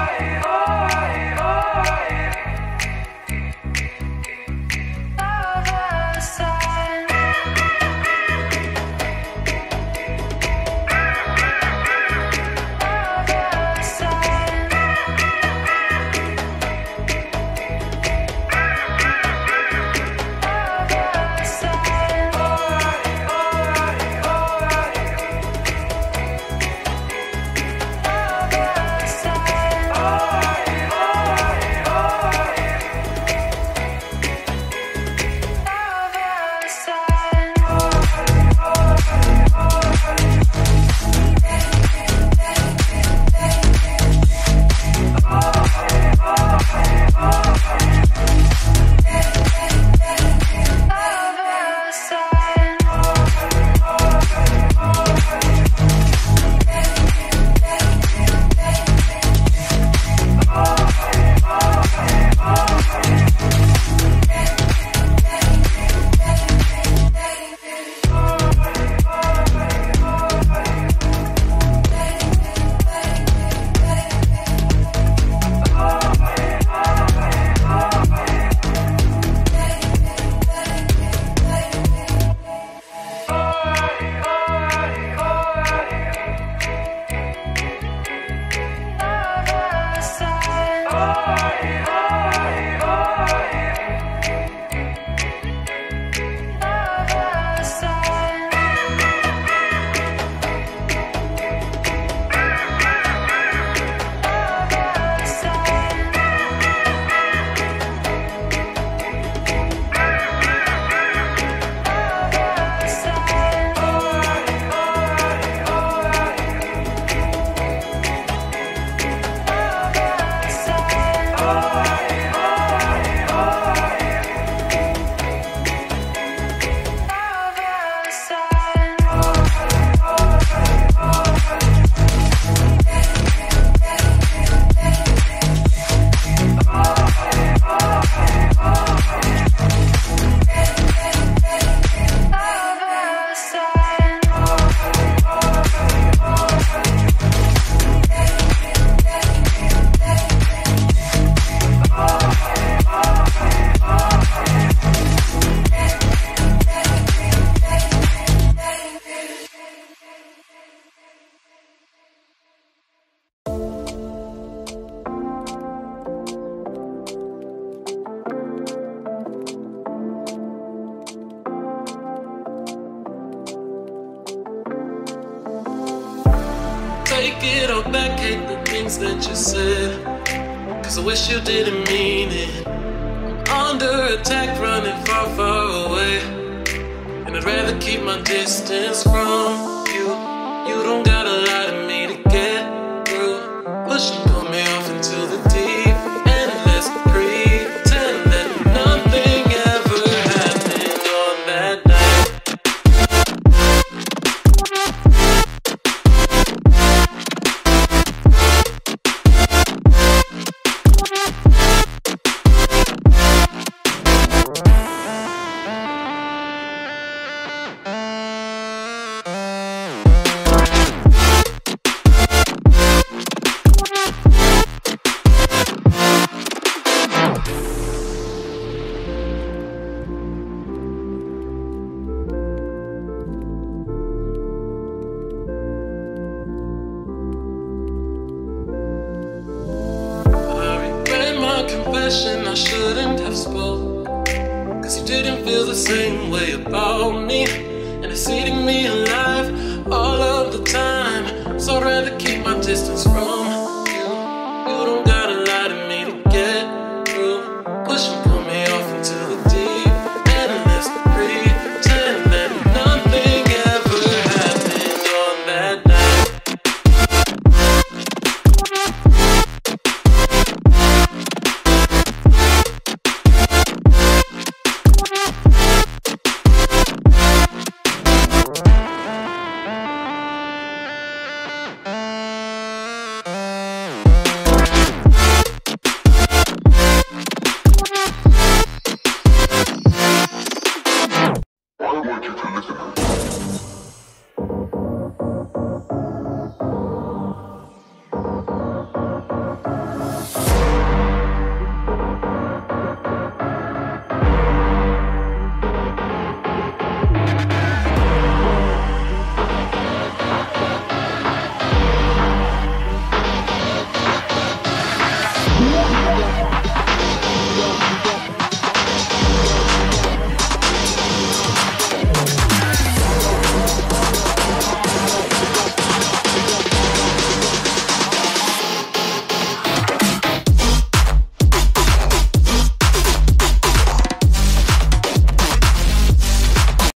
oi, oi, oi. That you said. Cause I wish you didn't mean it. I'm under attack, running far, far away. And I'd rather keep my distance from you. You don't gotta I shouldn't have spoke. Cause you didn't feel the same way about me. And it's eating me alive all of the time. So I'd rather keep